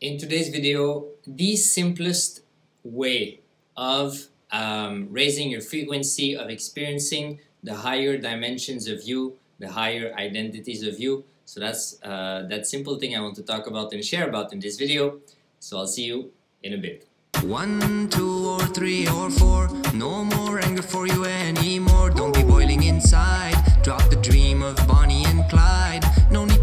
in today's video the simplest way of um, raising your frequency of experiencing the higher dimensions of you, the higher identities of you. So that's uh, that simple thing I want to talk about and share about in this video. So I'll see you in a bit. One, two, or three, or four. No more anger for you anymore. Don't be boiling inside. Drop the dream of Bonnie and Clyde.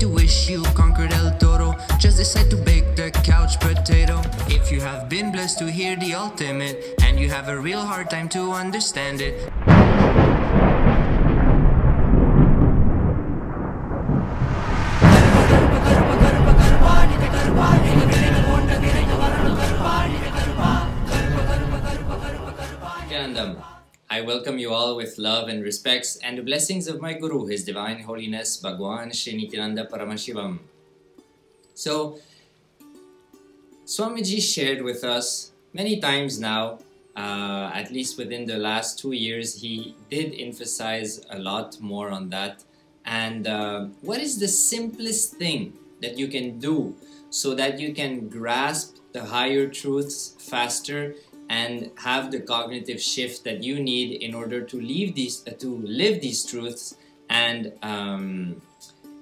To wish you conquered El Toro. Just decide to bake the couch potato. If you have been blessed to hear the ultimate, and you have a real hard time to understand it. I welcome you all with love and respects and the blessings of my Guru, His Divine Holiness Bhagwan Shri Nithyananda Paramashivam. So, Swamiji shared with us many times now, uh, at least within the last two years, he did emphasize a lot more on that. And uh, what is the simplest thing that you can do so that you can grasp the higher truths faster and have the cognitive shift that you need in order to leave these uh, to live these truths and um,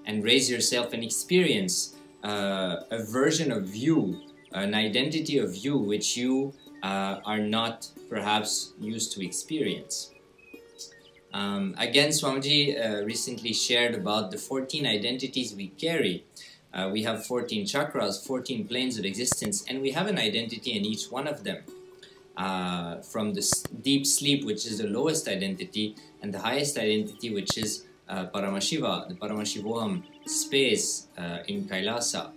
and raise yourself and experience uh, a version of you an identity of you which you uh, are not perhaps used to experience. Um, again Swamiji uh, recently shared about the 14 identities we carry. Uh, we have 14 chakras 14 planes of existence and we have an identity in each one of them uh, from the deep sleep, which is the lowest identity, and the highest identity, which is uh, Paramashiva, the Paramashivoham space uh, in Kailasa.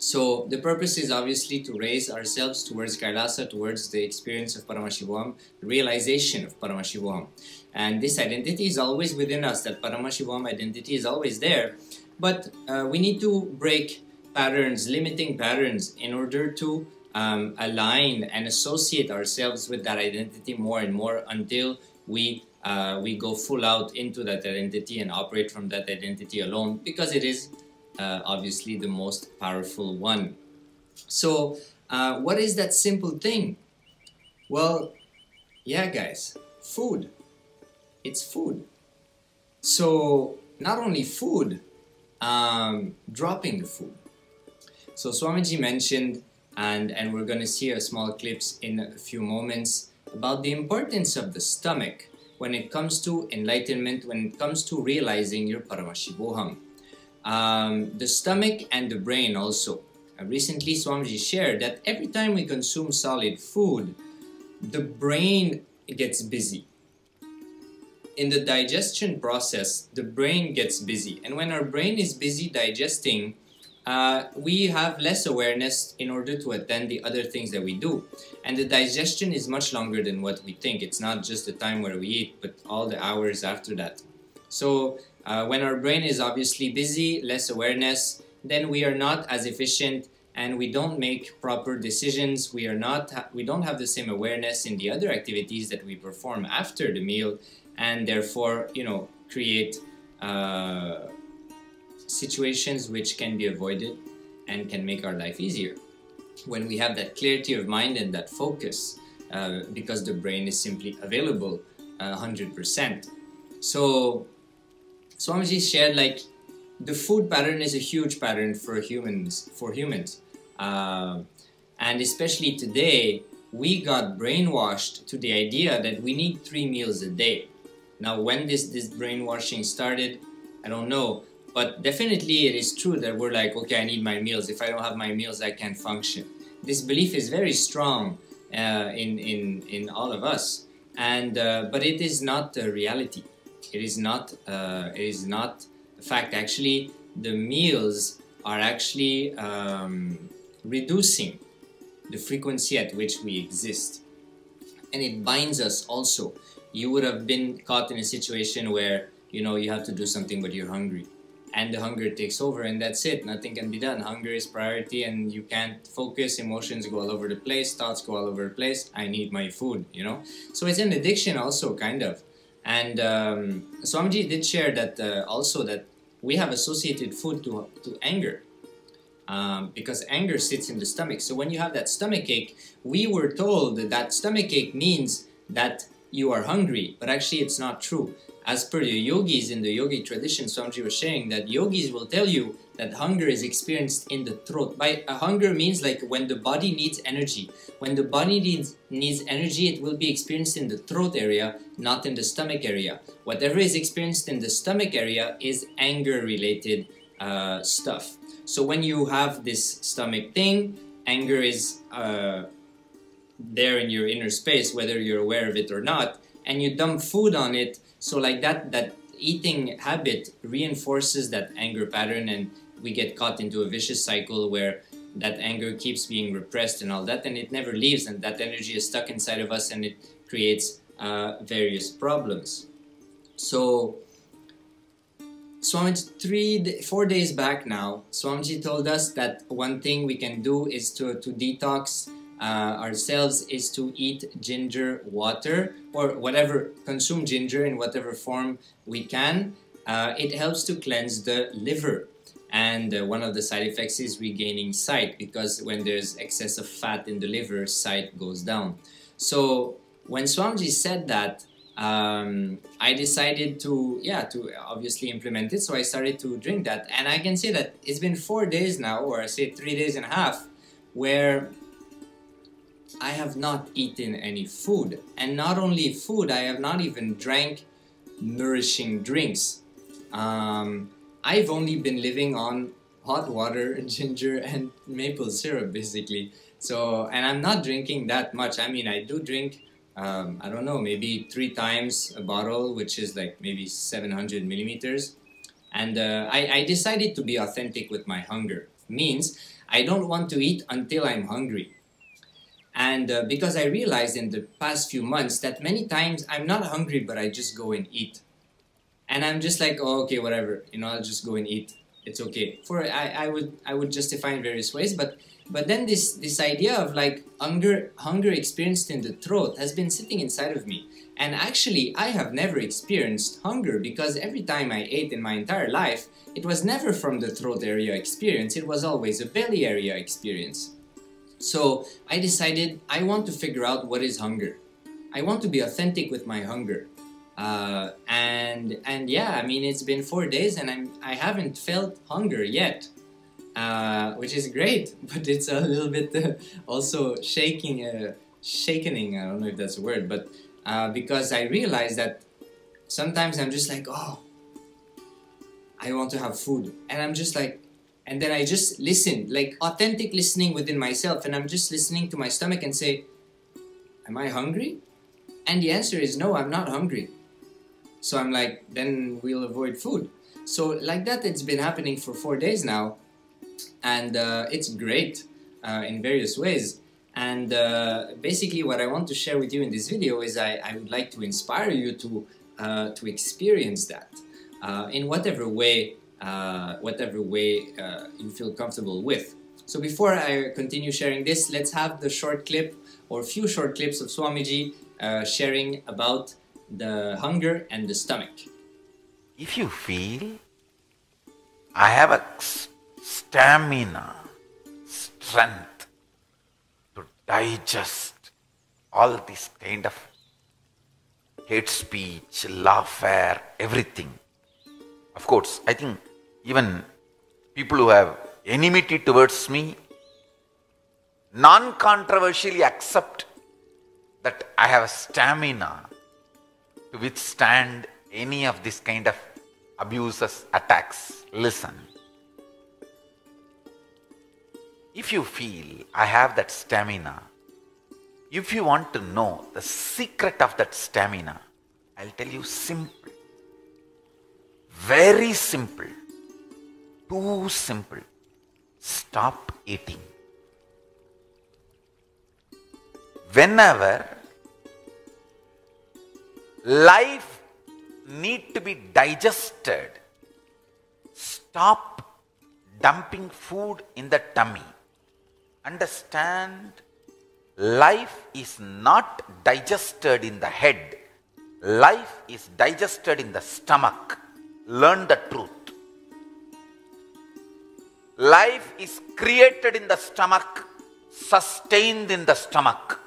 So the purpose is obviously to raise ourselves towards Kailasa, towards the experience of Paramashivoham, realization of Paramashivoham. And this identity is always within us, that Paramashivoham identity is always there, but uh, we need to break patterns, limiting patterns, in order to um, align and associate ourselves with that identity more and more until we uh, we go full out into that identity and operate from that identity alone because it is uh, obviously the most powerful one. So, uh, what is that simple thing? Well, yeah, guys, food. It's food. So, not only food, um, dropping the food. So, Swamiji mentioned and, and we're going to see a small clips in a few moments about the importance of the stomach when it comes to enlightenment, when it comes to realizing your Paramashivoham. Um, the stomach and the brain also. Uh, recently, Swamiji shared that every time we consume solid food, the brain gets busy. In the digestion process, the brain gets busy. And when our brain is busy digesting, uh, we have less awareness in order to attend the other things that we do. And the digestion is much longer than what we think. It's not just the time where we eat, but all the hours after that. So uh, when our brain is obviously busy, less awareness, then we are not as efficient and we don't make proper decisions. We are not, we don't have the same awareness in the other activities that we perform after the meal and therefore, you know, create uh, situations which can be avoided and can make our life easier. When we have that clarity of mind and that focus, uh, because the brain is simply available uh, 100%. So, Swamiji shared like the food pattern is a huge pattern for humans. For humans, uh, and especially today, we got brainwashed to the idea that we need three meals a day. Now, when this this brainwashing started, I don't know. But definitely it is true that we're like, okay, I need my meals. If I don't have my meals, I can't function. This belief is very strong uh, in, in, in all of us. And, uh, but it is not the reality. It is not, uh, it is not the fact. Actually, the meals are actually um, reducing the frequency at which we exist. And it binds us also. You would have been caught in a situation where, you know, you have to do something but you're hungry and the hunger takes over and that's it. Nothing can be done. Hunger is priority and you can't focus. Emotions go all over the place. Thoughts go all over the place. I need my food you know? So it's an addiction also kind of. And um, Swamiji did share that uh, also that we have associated food to, to anger um, because anger sits in the stomach. So when you have that stomach ache, we were told that stomach ache means that you are hungry, but actually it's not true. As per the yogis in the yogi tradition, Swamiji was sharing that yogis will tell you that hunger is experienced in the throat. By uh, hunger means like when the body needs energy. When the body needs, needs energy, it will be experienced in the throat area, not in the stomach area. Whatever is experienced in the stomach area is anger related uh, stuff. So when you have this stomach thing, anger is uh, there in your inner space, whether you're aware of it or not, and you dump food on it. So like that, that eating habit reinforces that anger pattern, and we get caught into a vicious cycle where that anger keeps being repressed and all that, and it never leaves, and that energy is stuck inside of us, and it creates uh, various problems. So Swamiji, three, four days back now, Swamiji told us that one thing we can do is to, to detox uh, ourselves is to eat ginger water or whatever, consume ginger in whatever form we can. Uh, it helps to cleanse the liver. And uh, one of the side effects is regaining sight because when there's excess of fat in the liver, sight goes down. So when Swamiji said that, um, I decided to, yeah, to obviously implement it. So I started to drink that. And I can say that it's been four days now, or I say three days and a half, where I have not eaten any food. And not only food, I have not even drank nourishing drinks. Um, I've only been living on hot water, ginger, and maple syrup basically. So, and I'm not drinking that much. I mean, I do drink um, I don't know, maybe three times a bottle, which is like maybe 700 millimeters. And uh, I, I decided to be authentic with my hunger. Means I don't want to eat until I'm hungry. And uh, because I realized in the past few months that many times I'm not hungry, but I just go and eat. And I'm just like, oh, okay, whatever, you know, I'll just go and eat. It's okay. For I, I would I would justify in various ways, but but then this this idea of like hunger hunger experienced in the throat has been sitting inside of me. And actually, I have never experienced hunger because every time I ate in my entire life, it was never from the throat area experience, it was always a belly area experience. So I decided I want to figure out what is hunger. I want to be authentic with my hunger. Uh, and and yeah, I mean it's been four days and I'm I haven't felt hunger yet uh, which is great, but it's a little bit uh, also shaking, uh, shakening. I don't know if that's a word, but uh, because I realize that sometimes I'm just like, oh, I want to have food, and I'm just like, and then I just listen, like authentic listening within myself, and I'm just listening to my stomach and say, am I hungry? And the answer is no, I'm not hungry. So I'm like, then we'll avoid food. So like that, it's been happening for four days now and uh, it's great uh, in various ways. And uh, basically, what I want to share with you in this video is I, I would like to inspire you to uh, to experience that uh, in whatever way, uh, whatever way you feel comfortable with. So before I continue sharing this, let's have the short clip or few short clips of Swamiji sharing about the hunger and the stomach. If you feel I have a stamina, strength to digest all this kind of hate speech, lawfare, everything. Of course, I think even people who have enmity towards me non controversially accept that I have a stamina to withstand any of this kind of abuses, attacks. Listen. If you feel I have that stamina, if you want to know the secret of that stamina, I'll tell you simple. Very simple. Too simple. Stop eating. Whenever life need to be digested, stop dumping food in the tummy understand life is not digested in the head, life is digested in the stomach. Learn the truth. Life is created in the stomach, sustained in the stomach.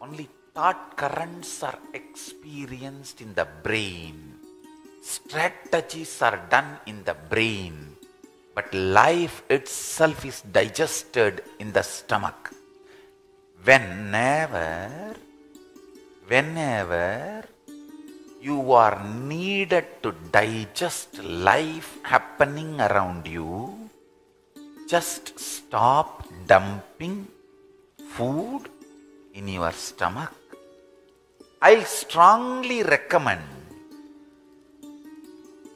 Only thought currents are experienced in the brain. Strategies are done in the brain. But life itself is digested in the stomach. Whenever, whenever you are needed to digest life happening around you, just stop dumping food in your stomach. I strongly recommend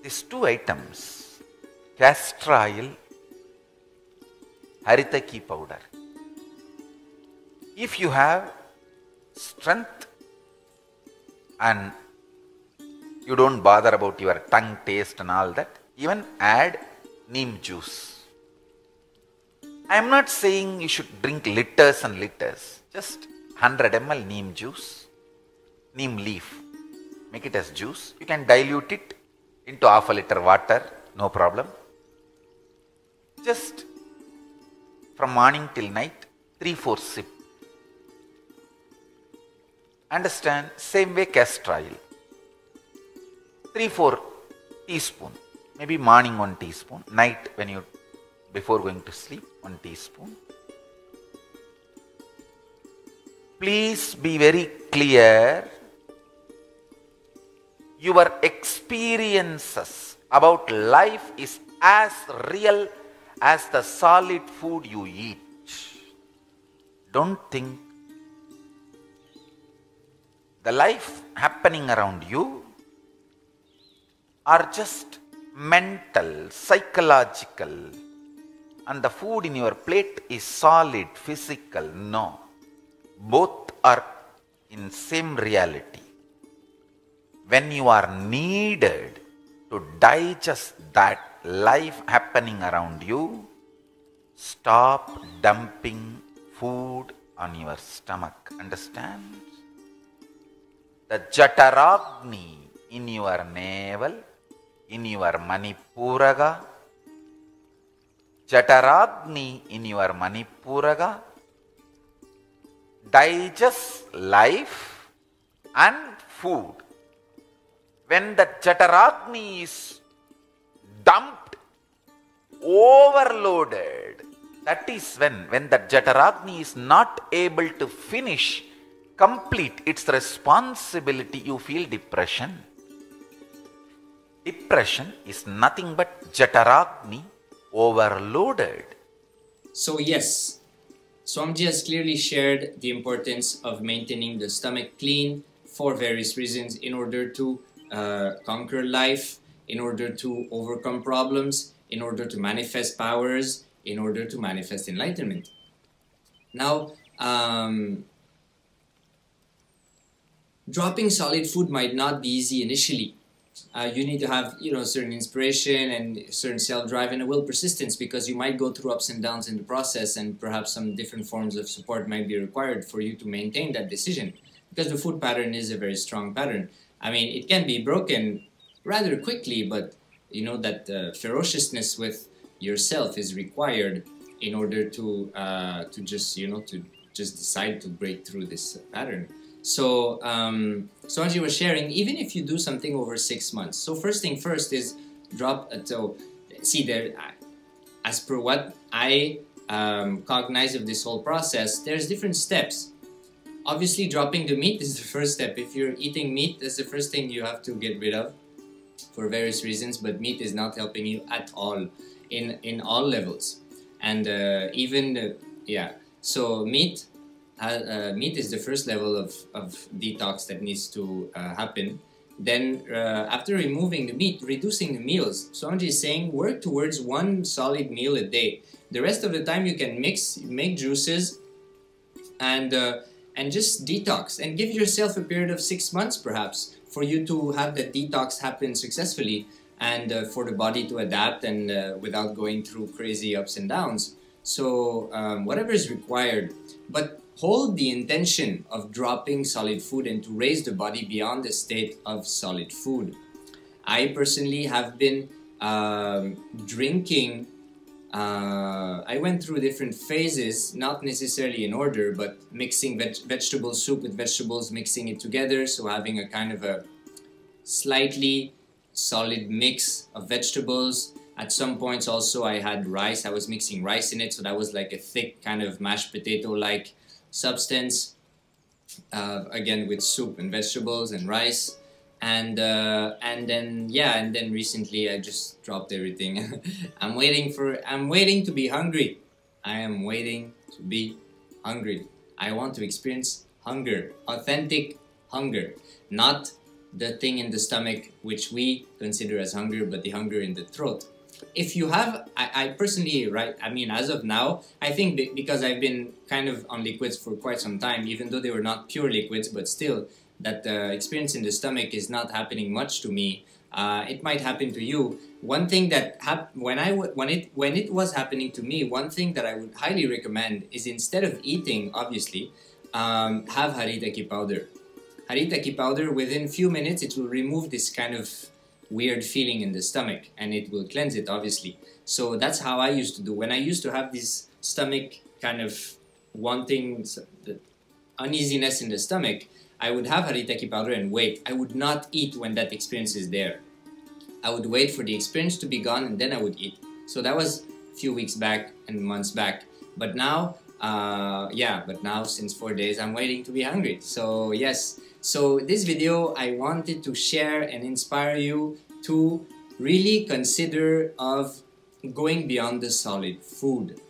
these two items castor oil, haritaki powder. If you have strength and you don't bother about your tongue taste and all that. Even add neem juice. I am not saying you should drink liters and liters. Just 100 ml neem juice, neem leaf. Make it as juice. You can dilute it into half a liter water, no problem. Just from morning till night, 3-4 sip. Understand? Same way castor oil. 3 4 teaspoon maybe morning 1 teaspoon night when you before going to sleep 1 teaspoon. Please be very clear your experiences about life is as real as the solid food you eat. Don't think the life happening around you are just mental, psychological, and the food in your plate is solid, physical. No. Both are in same reality. When you are needed to digest that life happening around you, stop dumping food on your stomach. Understand? The Jataragni in your navel in your Manipuraka, Jataragni in your Manipuraka, digest life and food. When the Jataragni is dumped, overloaded, that is when, when the Jataragni is not able to finish, complete its responsibility, you feel depression. Depression is nothing but Jataragni overloaded. So, yes, Swamiji has clearly shared the importance of maintaining the stomach clean for various reasons in order to uh, conquer life, in order to overcome problems, in order to manifest powers, in order to manifest enlightenment. Now, um, dropping solid food might not be easy initially uh, you need to have you know certain inspiration and certain self-drive and a will persistence because you might go through ups and downs in the process and perhaps some different forms of support might be required for you to maintain that decision because the food pattern is a very strong pattern. I mean it can be broken rather quickly but you know that uh, ferociousness with yourself is required in order to uh, to just you know to just decide to break through this pattern so, um, so as you were sharing, even if you do something over six months, so first thing first is drop. Uh, so, see there, as per what I um, cognize of this whole process, there's different steps. Obviously, dropping the meat is the first step. If you're eating meat, that's the first thing you have to get rid of for various reasons. But meat is not helping you at all in in all levels, and uh, even uh, yeah. So meat uh, meat is the first level of, of detox that needs to uh, happen. Then, uh, after removing the meat, reducing the meals. Swamiji is saying work towards one solid meal a day. The rest of the time, you can mix, make juices, and uh, and just detox and give yourself a period of six months, perhaps, for you to have the detox happen successfully and uh, for the body to adapt and uh, without going through crazy ups and downs. So, um, whatever is required, but hold the intention of dropping solid food and to raise the body beyond the state of solid food. I personally have been um, drinking uh, I went through different phases, not necessarily in order, but mixing veg vegetable soup with vegetables, mixing it together, so having a kind of a slightly solid mix of vegetables. At some points also I had rice, I was mixing rice in it, so that was like a thick kind of mashed potato-like substance. Uh, again with soup and vegetables and rice. And uh, and then yeah and then recently I just dropped everything. I'm waiting for I'm waiting to be hungry. I am waiting to be hungry. I want to experience hunger authentic hunger. Not the thing in the stomach which we consider as hunger but the hunger in the throat if you have I, I personally right I mean as of now I think because I've been kind of on liquids for quite some time even though they were not pure liquids but still that the experience in the stomach is not happening much to me, uh, it might happen to you. One thing that when I when it when it was happening to me, one thing that I would highly recommend is instead of eating, obviously, um, have haritaki powder. Haritaki powder within few minutes it will remove this kind of weird feeling in the stomach and it will cleanse it obviously. So that's how I used to do when I used to have this stomach kind of wanting uneasiness in the stomach. I would have haritaki powder and wait. I would not eat when that experience is there. I would wait for the experience to be gone and then I would eat. So that was a few weeks back and months back. But now, uh, yeah, but now since four days, I'm waiting to be hungry. So yes, so this video, I wanted to share and inspire you to really consider of going beyond the solid food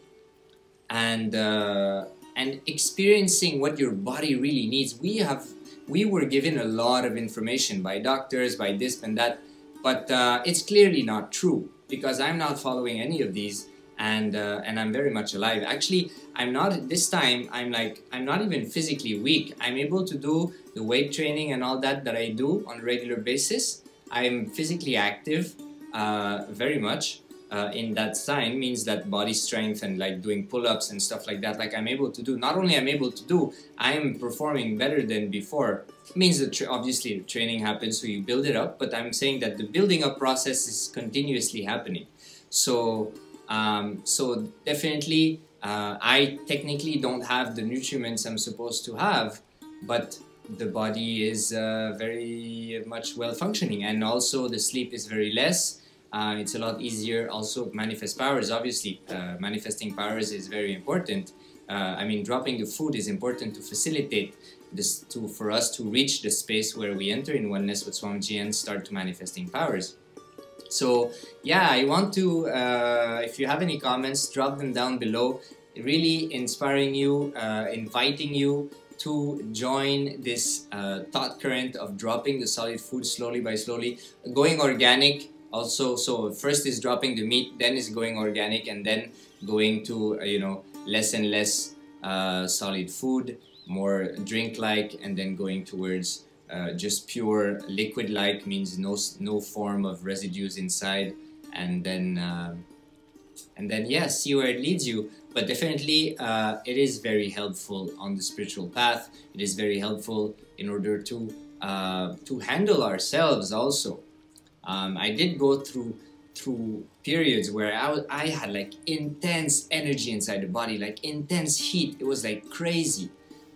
and uh, and experiencing what your body really needs. We have we were given a lot of information by doctors, by this and that, but uh, it's clearly not true because I'm not following any of these and uh, and I'm very much alive. Actually, I'm not this time. I'm like I'm not even physically weak. I'm able to do the weight training and all that that I do on a regular basis. I'm physically active, uh, very much, uh, in that sign means that body strength and like doing pull-ups and stuff like that like i'm able to do not only i'm able to do i'm performing better than before it means that obviously training happens so you build it up but i'm saying that the building up process is continuously happening so um, so definitely uh, i technically don't have the nutriments i'm supposed to have but the body is uh, very much well functioning and also the sleep is very less. Uh, it's a lot easier. Also manifest powers obviously uh, manifesting powers is very important. Uh, I mean dropping the food is important to facilitate this to for us to reach the space where we enter in oneness with Swamiji and start to manifesting powers so yeah I want to uh, if you have any comments drop them down below. Really inspiring you uh, inviting you to join this uh, thought current of dropping the solid food slowly by slowly. Going organic also. So first is dropping the meat then is going organic and then going to uh, you know less and less uh, solid food more drink like and then going towards uh, just pure liquid like means no no form of residues inside and then uh, and then yeah see where it leads you but definitely uh, it is very helpful on the spiritual path it is very helpful in order to uh, to handle ourselves also um, I did go through through periods where I, I had like intense energy inside the body, like intense heat. It was like crazy.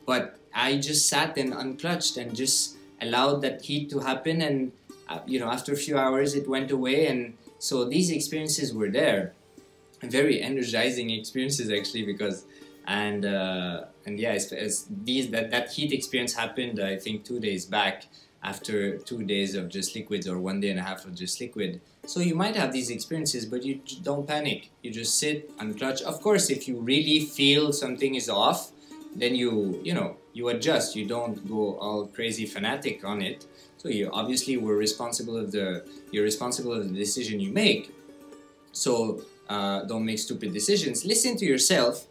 But I just sat and unclutched and just allowed that heat to happen. And, uh, you know, after a few hours, it went away. And so these experiences were there. Very energizing experiences, actually, because, and, uh, and yeah, as, as these, that, that heat experience happened, I think, two days back after two days of just liquids or one day and a half of just liquid. So you might have these experiences, but you don't panic. You just sit and clutch. Of course, if you really feel something is off, then you, you know, you adjust. You don't go all crazy fanatic on it. So you obviously were responsible of the, you're responsible of the decision you make. So uh, don't make stupid decisions. Listen to yourself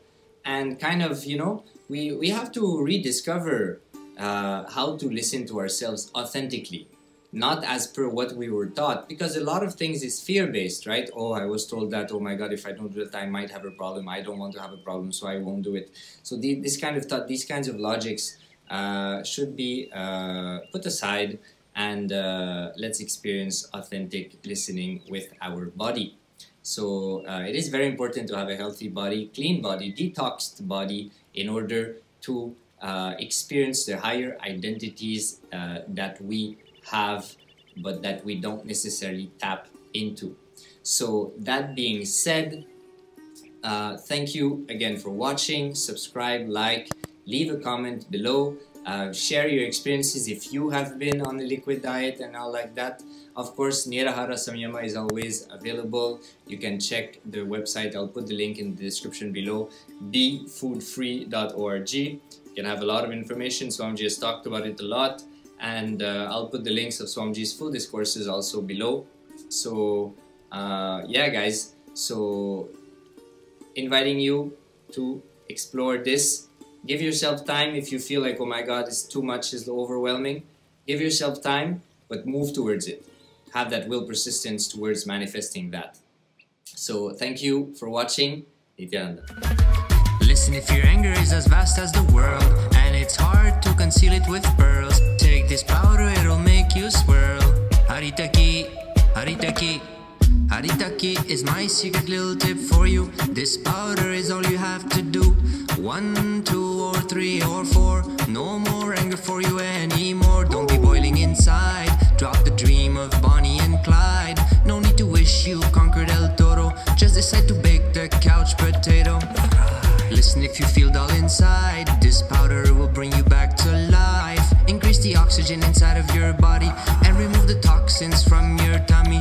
and kind of, you know, we, we have to rediscover uh, how to listen to ourselves authentically not as per what we were taught because a lot of things is fear based right? Oh i was told that oh my god if i don't do it i might have a problem. I don't want to have a problem so i won't do it. So the, this kind of thought these kinds of logics uh, should be uh, put aside and uh, let's experience authentic listening with our body. So uh, it is very important to have a healthy body, clean body, detoxed body in order to uh, experience the higher identities uh, that we have but that we don't necessarily tap into. So that being said, uh, thank you again for watching. Subscribe, like, leave a comment below. Uh, share your experiences if you have been on a liquid diet and all like that. Of course, Nirahara Samyama is always available. You can check the website. I'll put the link in the description below. BeFoodFree.org. You can have a lot of information. Swamiji has talked about it a lot. And uh, I'll put the links of Swamiji's full discourses also below. So, uh, yeah, guys. So, inviting you to explore this. Give yourself time if you feel like, oh my God, it's too much, it's overwhelming. Give yourself time, but move towards it. Have that will persistence towards manifesting that. So thank you for watching. Listen if your anger is as vast as the world And it's hard to conceal it with pearls this powder, it'll make you swirl. Haritaki, Haritaki Haritaki is my secret little tip for you. This powder is all you have to do. One, two, or three, or four. No more anger for you anymore. Don't be boiling inside. Drop the dream of Bonnie and Clyde. No need to wish you conquered El Toro. Just decide to bake the couch potato. Listen if you feel dull inside. This powder will bring you back to life Increase the oxygen inside of your body And remove the toxins from your tummy